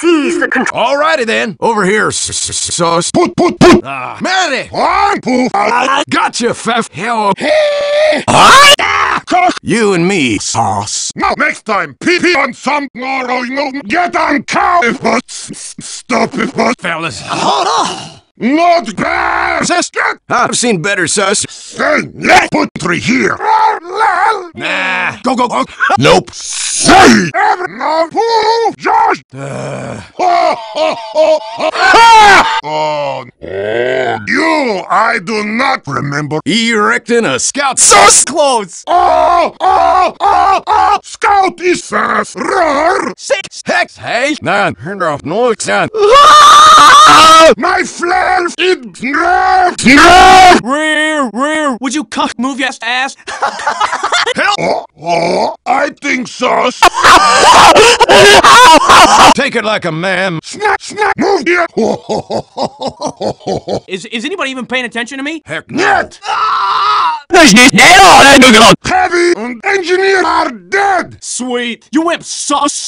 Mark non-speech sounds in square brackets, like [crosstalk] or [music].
seize the control. Alrighty then. Over here, sauce. Put, put, put. Ah, Manny. One, poof. Gotcha, Fef. Hell. You and me, sauce. Now, next time, pee pee on some more, you know, get on cow. Stop it, but Fellas. not bad. Sus. I've seen better sus. Say, let put three here. Nah. Go, go, go. Nope. Say, no, poo, Josh. [laughs] oh, you, I do not remember. Erecting a scout sauce clothes. Oh, oh, oh, oh, Scout is fast. Roar. Six. Hex. Hey. Nine. Turn off. No, nine. [laughs] My flares, it. Rear, rear. Would you cuck move your ass? [laughs] Oh, oh, I think so. Take it like a man. Snap, snap, move here. Is is anybody even paying attention to me? Heck Net, Heavy. heavy, and engineer are dead. Sweet. You wimp sus.